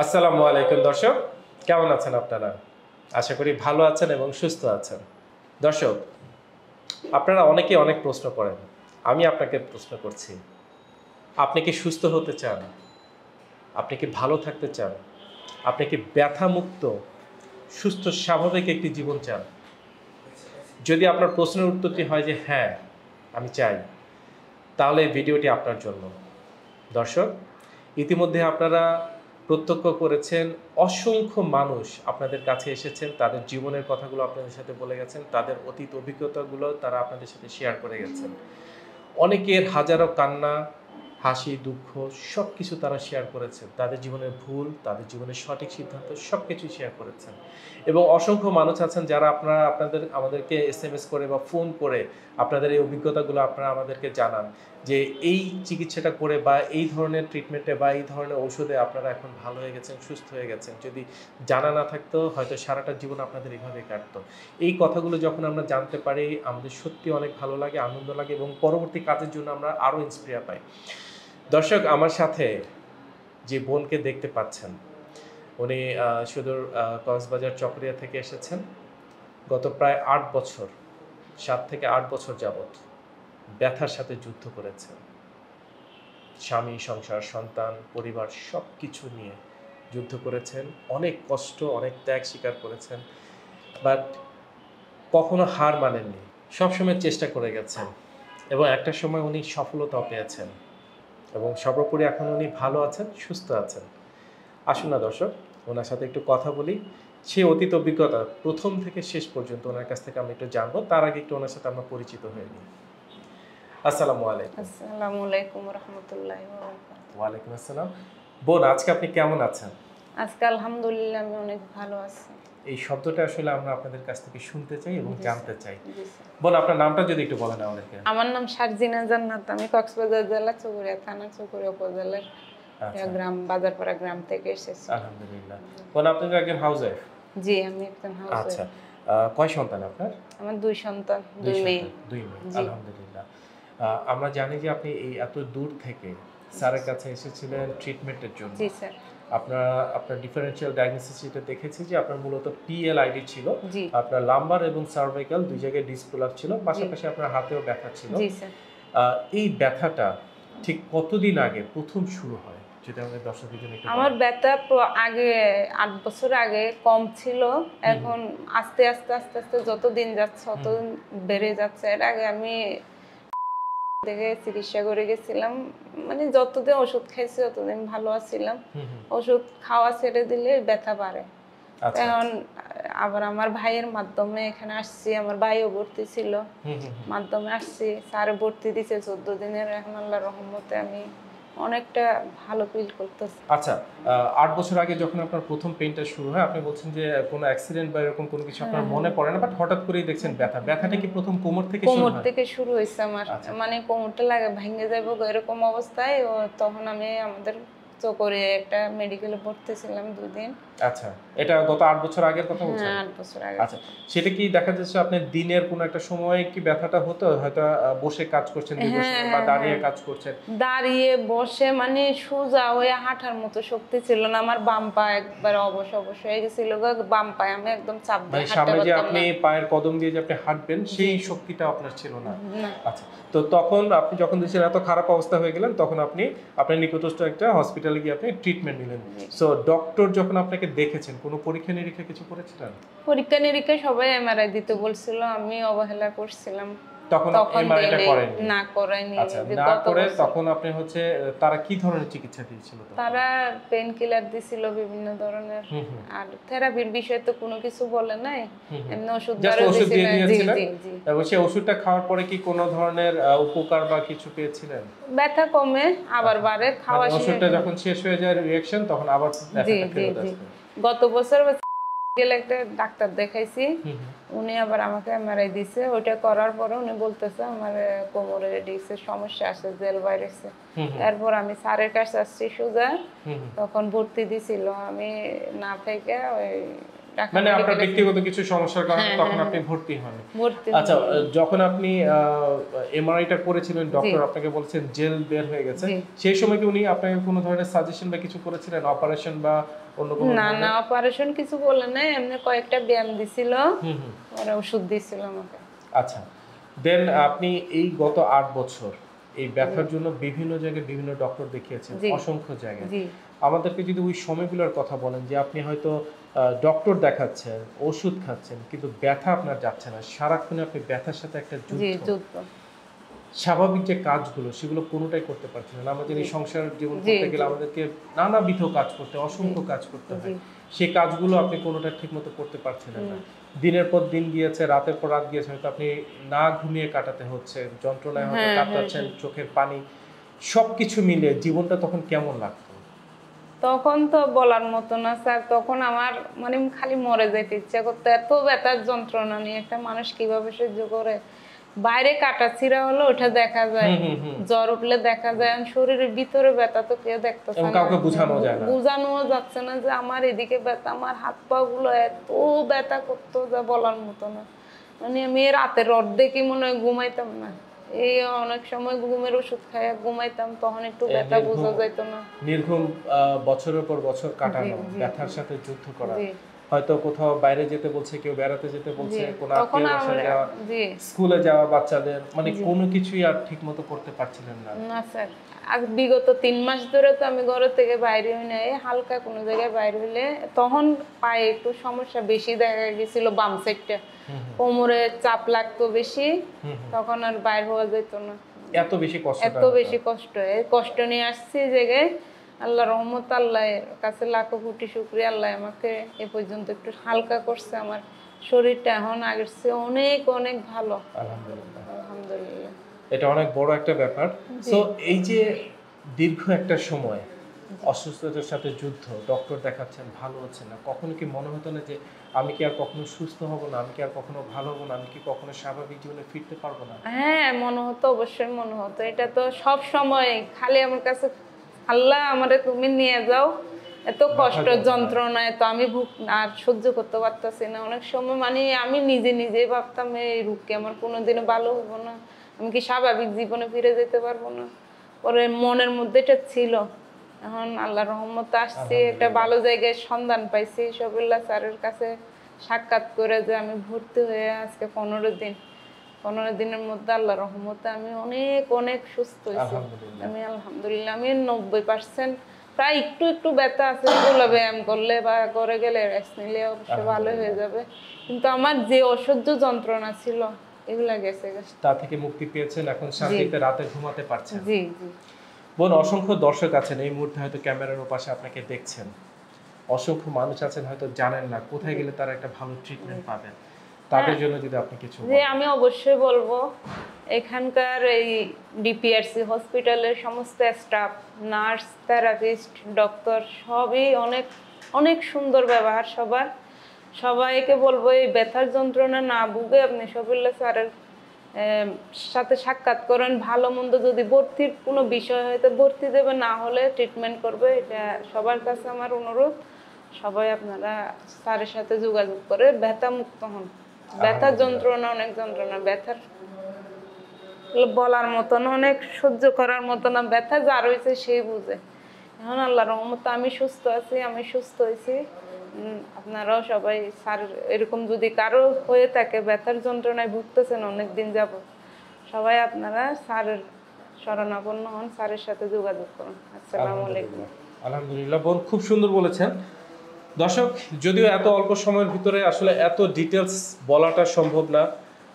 আসসালামু আলাইকুম, দর্শক। কেমন আছেন আপনারা? আশা করি ভালো আছেন এবং সুস্থ আছেন। দর্শক, আপনারা অনেকে অনেক প্রশ্ন করেন। আমি আপনাকে প্রশ্ন করছি, আপনি কি সুস্থ হতে চান? আপনি কি ভালো থাকতে চান? আপনি কি ব্যথামুক্ত, সুস্থ, স্বাভাবিক একটি জীবন চান? যদি আপনার প্রশ্নের উত্তরটি হয় যে হ্যাঁ আমি চাই, তাহলে ভিডিওটি আপনার জন্য। দর্শক, ইতিমধ্যে আপনারা প্রত্যক্ষ করেছেন, অসংখ্য মানুষ আপনাদের কাছে এসেছেন, তাদের জীবনের কথাগুলো আপনাদের সাথে বলে গেছেন, তাদের অতীত অভিজ্ঞতাগুলো তারা আপনাদের সাথে শেয়ার করে গেছেন। অনেকের হাজারো কান্না, হাসি, দুঃখ সব কিছু তারা শেয়ার করেছেন। তাদের জীবনের ভুল, তাদের জীবনের সঠিক সিদ্ধান্ত সব কিছু শেয়ার করেছেন। এবং অসংখ্য মানুষ আছেন যারা আপনারা আপনাদের, আমাদেরকে এস এম এস করে বা ফোন করে আপনাদের এই অভিজ্ঞতাগুলো আপনারা আমাদেরকে জানান। যে এই চিকিৎসাটা করে বা এই ধরনের ট্রিটমেন্টে বা এই ধরনের ওষুধে আপনারা এখন ভালো হয়ে গেছেন, সুস্থ হয়ে গেছেন, যদি জানা না থাকতো হয়তো সারাটা জীবন আপনাদের এইভাবে কাটতো। এই কথাগুলো যখন আমরা জানতে পারি, আমাদের সত্যি অনেক ভালো লাগে, আনন্দ লাগে এবং পরবর্তী কাজের জন্য আমরা আরও ইন্সপিয়ার পাই। দর্শক, আমার সাথে যে বোনকে দেখতে পাচ্ছেন, উনি সুদূর কক্সবাজার চকরিয়া থেকে এসেছেন। গত প্রায় আট বছর, সাত থেকে আট বছর যাবত ব্যথার সাথে যুদ্ধ করেছেন স্বামী, সংসার, সন্তান, পরিবার সব কিছু নিয়ে যুদ্ধ করেছেন। অনেক কষ্ট, অনেক ত্যাগ স্বীকার করেছেন। বাট কখনো হার মানেননি। সবসময় চেষ্টা করে গেছেন এবং একটা সময় উনি সফলতাও পেয়েছেন এবং সর্বোপরি এখন উনি ভালো আছেন, সুস্থ আছেন। আসুন না দর্শক, ওনার সাথে একটু কথা বলি। সে অতীত অভিজ্ঞতা প্রথম থেকে শেষ পর্যন্ত ওনার কাছ থেকে আমি একটু জানব। তার আগে একটু ওনার সাথে আমরা পরিচিত হয়ে নিই। আসসালামু আলাইকুম। আসসালামু আলাইকুম রহমতুল্লাহ ওয়ালাইকুম আসসালাম। বোন আজকে আপনি কেমন আছেন? আজকে আলহামদুলিল্লাহ আমি অনেক ভালো আছি। এই শব্দটা আসলে আমরা আপনাদের কাছ থেকে শুনতে চাই এবং জানতে চাই। বোন আপনার নামটা যদি একটু বলেন আমাদেরকে। আমার নাম শারজিনা জান্নাত। আমি কক্সবাজার জেলা চৌগুড়িয়া থানা চৌগুড়িয়া উপজেলার আচ্ছা। গ্রাম বাজারপাড়া গ্রাম থেকে এসেছি। আলহামদুলিল্লাহ। বোন আপনি একজন হাউস ওয়াইফ জি আমি একজন হাউস আচ্ছা। কয় সন্তান আপনার? আমার দুই সন্তান দুই মেয়ে। দুই মেয়ে। আলহামদুলিল্লাহ। আমরা জানি যে আপনি এই এত দূর থেকে স্যারের কাছে এসেছিলেন ট্রিটমেন্টের জন্য। জি স্যার। আপনার আপনার ডিফারেন্সিয়াল ডায়াগনোসিস যেটা দেখেছি যে আপনার মূলত পিএল আইডি ছিল আপনার লাম্বার এবং সার্ভাইকাল দুই জায়গায় ডিসপ্লাপ ছিল পাশাপাশি আপনার হাতেও ব্যথা ছিল। এই ব্যথাটা ঠিক কতদিন আগে প্রথম শুরু হয়? যেটা আমাদের দর্শকদের জন্য আমার ব্যথা আগে আট বছর আগে কম ছিল। এখন আস্তে আস্তে আস্তে আস্তে যত দিন যাচ্ছে তত বেড়ে যাচ্ছে। এর আগে আমি দেখে চিকিৎসা করে গেছিলাম। মানে যতদিন ওষুধ খাইছি ততদিন ভালো আছিলাম। ওষুধ খাওয়া ছেড়ে দিলে ব্যথা বাড়ে। আচ্ছা এখন আবার আমার ভাইয়ের মাধ্যমে এখানে আসছি। আমার ভাইও ভর্তি ছিল। মাধ্যমে আসছি। স্যার ভর্তি দিছে চোদ্দ দিনের। এখন আল্লাহ রহমতে আমি অনেকটা ভালো ফিল করতেছে। আচ্ছা আট বছর আগে যখন আপনার প্রথম পেইনটা শুরু হয় আপনি বলছেন যে কোনো অ্যাক্সিডেন্ট বা এরকম কোনো কিছু আপনার হ্যাঁ। মনে পড়ে না বাট হঠাৎ করেই দেখছেন ব্যথা। ব্যথাটা কি প্রথম কোমর থেকে শুরু কোমর থেকে শুরু হয়েছে আমার। আচ্ছা। মানে কোমরটা লাগে ভেঙে যাব এরকম অবস্থায় ও তখন আমি আমাদের তো করে একটা মেডিকেলে ভর্তি ছিলাম দুদিন। আচ্ছা এটা গত আট বছর আগের কথা বলছেন? হ্যাঁ আট বছর আগে আচ্ছা সেটা কি দেখা যাচ্ছে আপনি দিনের কোনো একটা সময় কি ব্যথাটা হতো? হয়তো বসে কাজ করছেন বা হ্যাঁ, দাঁড়িয়ে হ্যাঁ। কাজ করছেন। দাঁড়িয়ে বসে মানে সোজা হয়ে হাঁটার মতো শক্তি ছিল না। আমার বাম পা একবার অবশ অবশ হয়ে গেছিল বাম পায়ে আমি একদম চাপ মানে দিয়ে হাঁটতে সামনে যে আপনি পায়ের কদম দিয়ে যে আপনি হাঁটবেন সেই শক্তিটা আপনার ছিল না। না। আচ্ছা তো তখন আপনি যখন এত খারাপ অবস্থা হয়ে গেলেন তখন আপনি আপনার নিকটস্থ একটা হসপিটালে গিয়ে আপনি ট্রিটমেন্ট নিলেন। সো ডক্টর যখন আপনাকে দেখেছেন? কোনো পরীক্ষা নিরীক্ষা কিছু করেছিলেন? পরীক্ষা নিরীক্ষা সবাই এমআরআই দিতে বলছিল আমি অবহেলা করছিলাম। তখন এমআরআইটা করেন না করাইনি আচ্ছা না করে তখন আপনি হচ্ছে তারা কি ধরনের চিকিৎসা দিয়েছিল তারা পেন কিলার দিছিল বিভিন্ন ধরনের। আর থেরাপির বিষয়ে তো কোনো কিছু বলে নাই। এমনি ওষুধ দ্বারা ওষুধ দিয়ে দিয়েছিলেন? জি এবং সেই ওষুধটা খাওয়ার পরে কি কোনো ধরনের উপকার বা কিছু পেয়েছিলেন? ব্যথা কমে আবার বাড়ে খাওয়া মানে ওষুধটা যখন শেষ হয়ে যায় রিঅ্যাকশন তখন আবার ব্যথাটা জি আসবে গত বছর গেলে একটা ডাক্তার দেখাইছি। উনি আবার আমাকে এমআরআই দিছে ওইটা করার পরে উনি বলতেছে আমার কোমরে ডিস্কের সমস্যা আছে জেল বাইরেছে। তারপর আমি স্যারের কাছে আসছি সোজা। তখন ভর্তি দিছিল আমি না থেকে ওই মানে আপনার ব্যক্তিগত কিছু সমস্যার কারণে হ্যাঁ, তখন হ্যাঁ, আপনি ভর্তি হন। আচ্ছা যখন আপনি এমআরআইটা করেছিলেন ডক্টর আপনাকে বলছেন জেল বের হয়ে গেছে। সেই সময় কি উনি আপনাকে কোনো ধরনের সাজেশন বা কিছু করেছিলেন? অপারেশন বা অন্য কোনো না না অপারেশন কিছু বলে নাই। এমনি কয়েকটা ব্যায়াম দিছিল। হুম ওষুধ দিছিল আমাকে। আচ্ছা দেন আপনি এই গত আট বছর এই ব্যথার জন্য বিভিন্ন জায়গায় বিভিন্ন ডক্টর দেখিয়েছেন। অসংখ্য জায়গায়। আমাদেরকে যদি ওই সময়গুলোর কথা বলেন যে আপনি হয়তো ডক্টর দেখাচ্ছেন ওষুধ খাচ্ছেন কিন্তু ব্যথা আপনার যাচ্ছে না। সারাক্ষণে আপনি ব্যথার সাথে একটা যুদ্ধ স্বাভাবিক যে কাজগুলো সেগুলো কোনোটাই করতে পারছেন না। আমাদের এই সংসার জীবন করতে গেলে আমাদেরকে নানাবিধ কাজ করতে অসংখ্য কাজ করতে হয়। সেই কাজগুলো আপনি কোনোটা ঠিকমতো করতে পারছেন না। দিনের পর দিন গিয়েছে রাতের পর রাত গিয়েছে হয়তো আপনি না ঘুমিয়ে কাটাতে হচ্ছে যন্ত্রণায় হয়তো হ্যাঁ, কাটাচ্ছেন চোখের পানি সবকিছু মিলে জীবনটা তখন কেমন লাগতো? তখন তো বলার মতো না স্যার। তখন আমার মানে খালি মরে যেতে ইচ্ছা করতো। এত ব্যথার যন্ত্রণা নিয়ে একটা মানুষ কীভাবে সহ্য করে? বাইরে কাটা ছিঁড়া হলো ওটা দেখা যায়। জ্বর উঠলে দেখা যায়। শরীরের ভিতরে ব্যথা তো কেউ দেখতেছে এবং না। কাউকে বোঝানো যাচ্ছে না যে আমার এদিকে ব্যথা আমার হাত পা গুলো এত ব্যথা করতো যা বলার মতো না। মানে আমি রাতের অর্ধেকই মনে হয় ঘুমাইতাম না। এই অনেক সময় ঘুমের ওষুধ খাইয়া ঘুমাইতাম তখন একটু ব্যথা বোঝা যাইতো না। নির্ঘুম বছরের পর বছর কাটানো ব্যথার সাথে যুদ্ধ করা। হয়তো কোথাও বাইরে যেতে বলছে কেউ বেড়াতে যেতে বলছে কোনো আত্মীয় বাসায় যাওয়া স্কুলে যাওয়া বাচ্চাদের মানে কোনো কিছুই আর ঠিক মতো করতে পারছিলেন না। না স্যার আজ বিগত তিন মাস ধরে তো আমি ঘর থেকে বাইরে হই না এই হালকা কোনো জায়গায় বাইরে হইলে তখন পায়ে একটু সমস্যা বেশি দেখা গেছিল বাম সাইডটা কোমরে চাপ লাগতো বেশি তখন আর বাইর হওয়া যেত না। এত বেশি কষ্ট এত বেশি কষ্ট এই কষ্ট নিয়ে আসছি জায়গায় আল্লাহ রহমত আল্লাহ কাছে লাখো কোটি শুক্রিয়া আল্লাহ আমাকে এ পর্যন্ত একটু হালকা করছে। আমার শরীরটা এখন আগের চেয়ে অনেক অনেক ভালো। আলহামদুলিল্লাহ। আলহামদুলিল্লাহ। এটা অনেক বড় একটা ব্যাপার। তো এই যে দীর্ঘ একটা সময় অসুস্থতার সাথে যুদ্ধ ডক্টর দেখাচ্ছেন ভালো হচ্ছে না। কখনো কি মনে হতো না যে আমি কি আর কখনো সুস্থ হব না? আমি কি আর কখনো ভালো হব না? আমি কি কখনো স্বাভাবিক জীবনে ফিরতে পারব না? হ্যাঁ মনে হতো অবশ্যই মনে হতো। এটা তো সব সময় খালি আমার কাছে আল্লাহ আমারে তুমি নিয়ে যাও। এত কষ্ট যন্ত্রণা এত আমি আর সহ্য করতে পারতাছি না। অনেক সময় মানে আমি নিজে নিজেই ভাবতাম এই রোগকে আমার কোনোদিনও ভালো হব না? আমি কি স্বাভাবিক জীবনে ফিরে যেতে পারব না? পরে মনের মধ্যে এটা ছিল। এখন আল্লাহ রহমত আসছি। একটা ভালো জায়গায় সন্ধান পাইছি। সবিল্লা স্যারের কাছে সাক্ষাৎ করে যে আমি ভর্তি হয়ে আজকে পনেরো দিন। পনেরো দিনের মধ্যে আল্লাহ রহমতে আমি অনেক অনেক সুস্থ হয়েছি। আমি আলহামদুলিল্লাহ আমি নব্বই পার্সেন্ট প্রায় একটু একটু ব্যথা আছে এগুলো ব্যায়াম করলে বা করে গেলে রেস্ট নিলে অবশ্য ভালো হয়ে যাবে। কিন্তু আমার যে অসহ্য যন্ত্রণা ছিল এগুলা গেছে গেছে তা থেকে মুক্তি পেয়েছেন এখন শান্তিতে রাতে ঘুমাতে পারছেন। জি জি। বোন অসংখ্য দর্শক আছেন এই মুহূর্তে হয়তো ক্যামেরার ওপাশে আপনাকে দেখছেন। অসংখ্য মানুষ আছেন হয়তো জানেন না কোথায় গেলে তারা একটা ভালো ট্রিটমেন্ট পাবেন। তাদের জন্য যদি আপনি কিছু যে আমি অবশ্যই বলব এখানকার এই ডিপিআরসি হসপিটালের সমস্ত স্টাফ নার্স থেরাপিস্ট ডক্টর সবই অনেক অনেক সুন্দর ব্যবহার সবার। সবাইকে বলব এই ব্যথার যন্ত্রণা না ভুগে আপনি সবিল্লা স্যারের সাথে সাক্ষাৎ করেন। ভালো মন্দ যদি ভর্তির কোনো বিষয় হয়তো ভর্তি দেবে না হলে ট্রিটমেন্ট করবে। এটা সবার কাছে আমার অনুরোধ। সবাই আপনারা স্যারের সাথে যোগাযোগ করে ব্যথা মুক্ত হন। ব্যথার যন্ত্রণা অনেক যন্ত্রণা ব্যথার বলার মতো না অনেক সহ্য করার মতো না ব্যথা যার হয়েছে সেই বুঝে। এখন আল্লাহ রহমত আমি সুস্থ আছি আমি সুস্থ হয়েছি। আপনারাও সবাই স্যার এরকম যদি কারও হয়ে থাকে ব্যথার যন্ত্রণায় ভুগতেছেন অনেক দিন যাব সবাই আপনারা স্যারের শরণাপন্ন হন স্যারের সাথে যোগাযোগ করুন। আসসালামু আলাইকুম। আলহামদুলিল্লাহ বোন খুব সুন্দর বলেছেন। দর্শক যদিও এত অল্প সময়ের ভিতরে আসলে এত ডিটেলস বলাটা সম্ভব না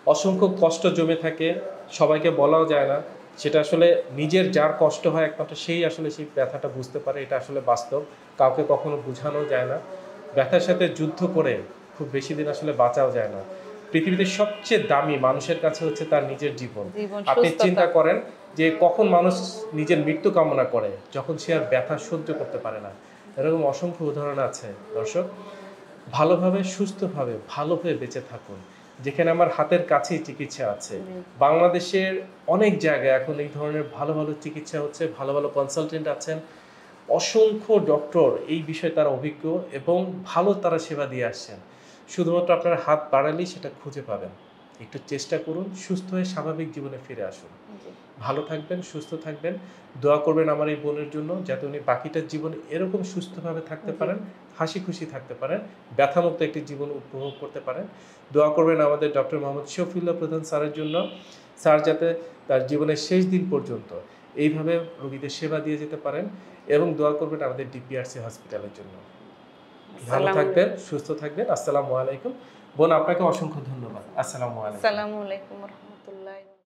অসংখ্য কষ্ট জমে থাকে সবাইকে বলাও যায় না। সেটা আসলে নিজের যার কষ্ট হয় একমাত্র সেই আসলে সেই ব্যথাটা বুঝতে পারে এটা আসলে বাস্তব কাউকে কখনো বোঝানো যায় না। ব্যথার সাথে যুদ্ধ করে খুব বেশি দিন আসলে বাঁচাও যায় না। পৃথিবীতে সবচেয়ে দামি মানুষের কাছে হচ্ছে তার নিজের জীবন। জীবন আপনি চিন্তা করেন যে কখন মানুষ নিজের মৃত্যু কামনা করে যখন সে আর ব্যথা সহ্য করতে পারে না। এরকম অসংখ্য উদাহরণ আছে। দর্শক ভালোভাবে সুস্থভাবে ভালোভাবে বেঁচে থাকুন। যেখানে আমার হাতের কাছেই চিকিৎসা আছে। বাংলাদেশের অনেক জায়গায় এখন এই ধরনের ভালো ভালো চিকিৎসা হচ্ছে ভালো ভালো কনসালটেন্ট আছেন। অসংখ্য ডক্টর এই বিষয়ে তারা অভিজ্ঞ এবং ভালো তারা সেবা দিয়ে আসছেন। শুধুমাত্র আপনার হাত বাড়ালেই সেটা খুঁজে পাবেন। একটু চেষ্টা করুন সুস্থ হয়ে স্বাভাবিক জীবনে ফিরে আসুন। ভালো থাকবেন সুস্থ থাকবেন। দোয়া করবেন আমার এই বোনের জন্য যাতে উনি বাকিটা জীবন এরকম সুস্থভাবে থাকতে পারেন হাসি খুশি থাকতে পারেন ব্যথামুক্ত একটি জীবন উপভোগ করতে পারেন। দোয়া করবেন আমাদের ডক্টর মোহাম্মদ শফিউল্লাহ প্রধান স্যারের জন্য। স্যার যাতে তার জীবনের শেষ দিন পর্যন্ত এইভাবে রোগীদের সেবা দিয়ে যেতে পারেন এবং দোয়া করবেন আমাদের ডিপিআরসি হসপিটালের জন্য। ভালো থাকবেন সুস্থ থাকবেন। আসসালামু আলাইকুম। বোন আপনাকে অসংখ্য ধন্যবাদ। আসসালামু আলাইকুম। আসসালামু আলাইকুম রহমতুল্লাহ।